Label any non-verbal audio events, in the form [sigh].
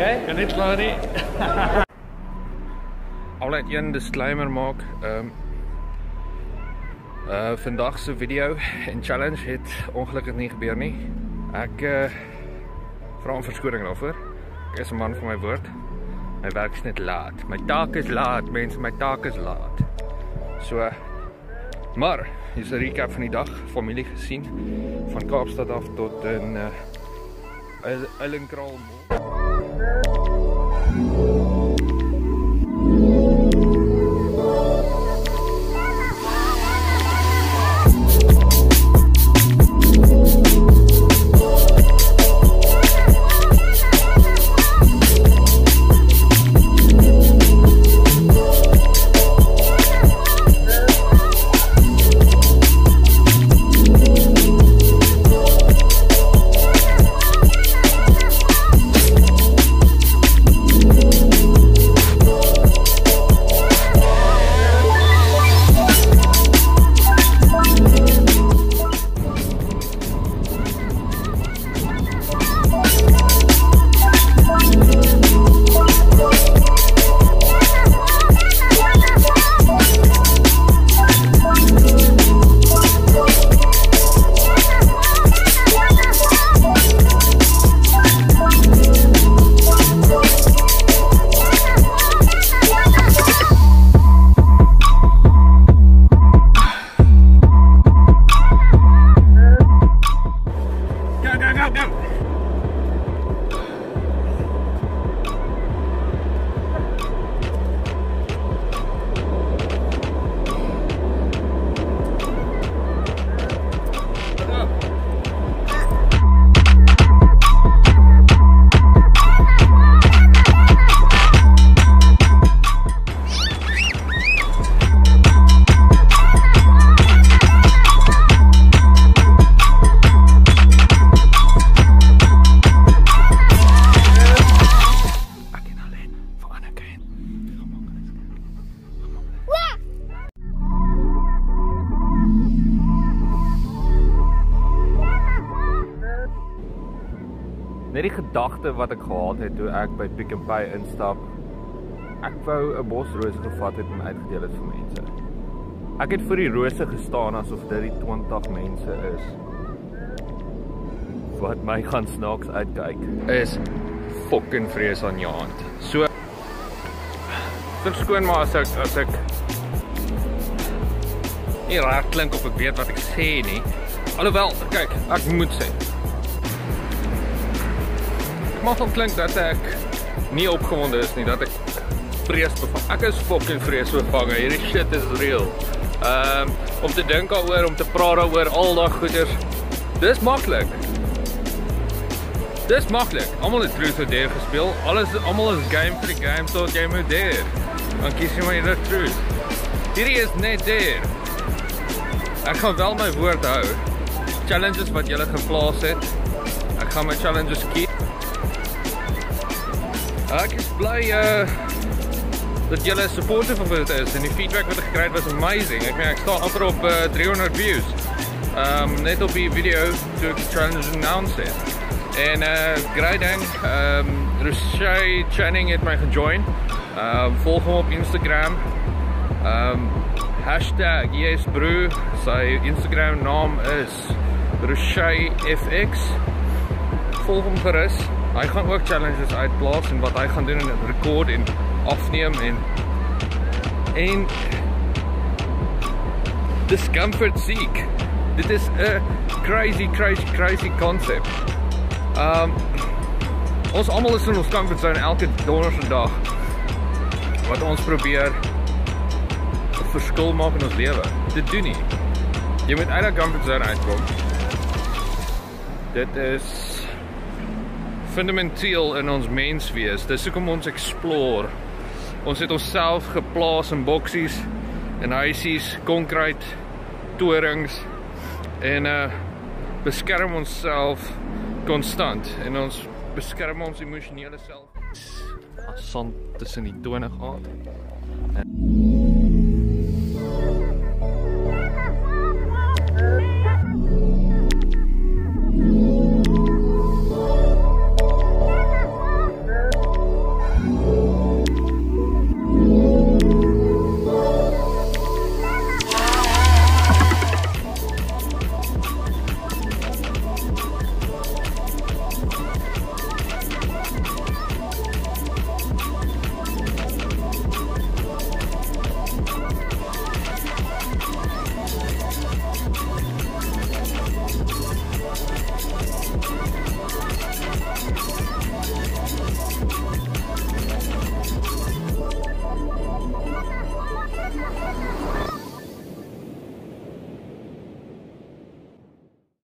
Jy? Kan net klaar nie. [laughs] Al net een disclaimer maak. Ehm um, uh vandag se video en challenge het ongelukkig nie gebeur nie. Ek uh vra om verskoning daarvoor. Ek is 'n man van my woord. My werk is net laat. My taak is laat, mense, my taak is laat. So maar hier is 'n recap van die dag, familie gesien van Kaapstad af tot in uh Ellen Kralmo. Net die gedagte wat ek gehad het toe ek by Pick n Pay instap. Ek wou 'n bos rose gevat het en uitgedeel het vir mense. Ek het vir die rose gestaan asof dit die 20 mense is wat my gaan snaaks uitkyk. Is fucking vrees aan jou hand. So verskoon maar as ek as ek nie reg klink of ek weet wat ek sê nie. Alhoewel, kyk, ek moet sê. Mag dan klink dat ek nie opgewonde is nie, dat ek vrees bevang. Ek is fucking vrees bevange. Hierdie shit is real. Ehm um, om te dink daaroor, om te praat daaroor, al daai goeders. Dis maklik. Dis maklik. Almal het Truth or Dare gespeel. Alles almal is game vir die game tot jy moet dare. Dan kies jy maar jy net Truth. Hierdie is net Dare. Ek gaan wel my woord hou. Challenges wat julle geplaas het. Ek gaan my challenges keep. Ek is bly uh dat julle supportive van dit is en die feedback wat ek gekry het was amazing. Ek meen ek staan amper op uh, 300 views. Um net op die video toe ek die challenge announce het. En uh great ding. Um Rochelle Channing het my gejoin. Um volg hom op Instagram. Um #yesbrew. Sy Instagram naam is RocheFX. Volg hom gerus. Hy gaan ook challenges uitplaas en wat hy gaan doen en rekord en afneem en en discomfort seek. Dit is 'n crazy crazy crazy concept. Um ons almal is in ons comfort zone elke donderdag. Wat ons probeer 'n verskil maak in ons lewe. Dit doen nie. Jy moet uit daai comfort zone uitkom. Dit is fundamenteel in ons menswees. Dis hoekom ons explore. Ons het onsself geplaas in boksies en huisies, konkrete torings en uh beskerm onsself konstant en ons beskerm ons emosionele self. As sand tussen die tone gehad. En